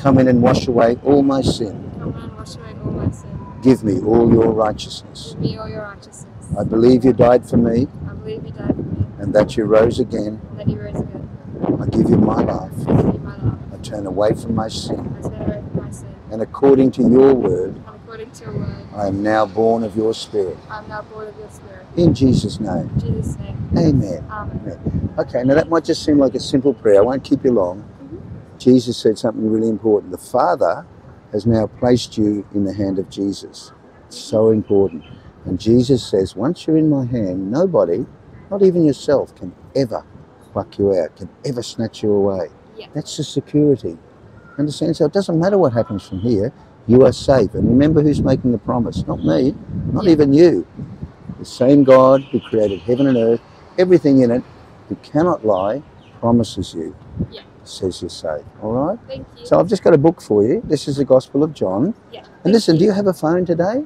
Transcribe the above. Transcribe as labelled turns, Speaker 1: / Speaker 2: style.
Speaker 1: Come in and wash away all my sin.
Speaker 2: Come in and wash away all my sin.
Speaker 1: Give me all your righteousness.
Speaker 2: Give me all your righteousness.
Speaker 1: I believe you died for me
Speaker 2: I believe you died for me,
Speaker 1: and that you rose again.
Speaker 2: and that you rose again.
Speaker 1: I give you my life.
Speaker 2: I give you my life.
Speaker 1: I turn away from my sin.
Speaker 2: I turn away from my sin.
Speaker 1: And according to your word,
Speaker 2: And according to your word,
Speaker 1: I am now born of your spirit.
Speaker 2: I am now born of your spirit.
Speaker 1: In Jesus' name.
Speaker 2: In Jesus' name.
Speaker 1: Amen.
Speaker 2: Amen.
Speaker 1: Okay, now that might just seem like a simple prayer. I won't keep you long. Jesus said something really important. The Father has now placed you in the hand of Jesus. It's so important. And Jesus says, once you're in my hand, nobody, not even yourself, can ever pluck you out, can ever snatch you away.
Speaker 2: Yeah.
Speaker 1: That's the security. Understand? So it doesn't matter what happens from here, you are safe. And remember who's making the promise. Not me, not
Speaker 2: Yeah.
Speaker 1: even you. The same God who created heaven and earth, everything in it, who cannot lie, promises you.
Speaker 2: Yeah.
Speaker 1: Says you're safe. All right?
Speaker 2: Thank you.
Speaker 1: So I've just got a book for you. This is the Gospel of John.
Speaker 2: yeah.
Speaker 1: And
Speaker 2: thank
Speaker 1: listen, do
Speaker 2: you.
Speaker 1: you have a phone today?